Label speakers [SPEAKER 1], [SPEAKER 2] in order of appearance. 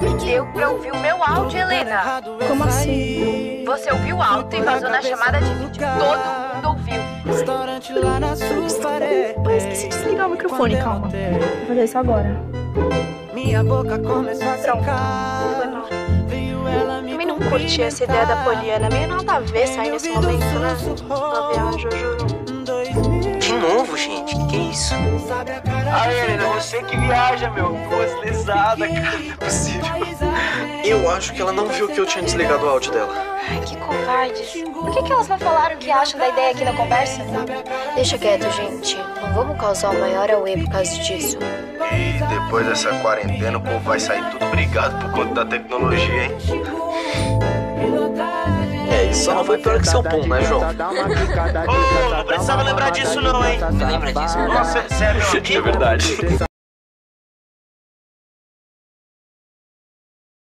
[SPEAKER 1] Deu pra ouvir o meu áudio, Helena.
[SPEAKER 2] Como assim?
[SPEAKER 1] Você ouviu alto e vazou na chamada de vídeo. Todo mundo ouviu.
[SPEAKER 3] Restaurante lá na.
[SPEAKER 2] Eu esqueci de desligar o microfone, calma. Vou fazer isso agora.
[SPEAKER 3] Minha boca começou a secar.
[SPEAKER 2] Também não curti essa ideia da Poliana. Meio nada a ver sair nesse momento, né? Ela viaja, eu juro.
[SPEAKER 4] Que é isso?
[SPEAKER 3] Sabe a cara
[SPEAKER 5] Ah, Helena, você que viaja, meu. Duas lesada, cara. Não é possível.
[SPEAKER 4] Eu acho que ela não viu que eu tinha desligado o áudio dela.
[SPEAKER 2] Ai, que covardes. Por que, que elas não falaram o que acham da ideia aqui na conversa? Deixa quieto, gente. Não vamos causar o maior auê por causa disso.
[SPEAKER 6] E depois dessa quarentena, o povo vai sair tudo brigado por conta da tecnologia, hein?
[SPEAKER 4] Só não foi pior que seu pum, né, João?
[SPEAKER 5] Ô, não precisava lembrar disso, não, hein?
[SPEAKER 4] Você lembra disso?
[SPEAKER 5] Nossa, amigo?
[SPEAKER 4] É verdade.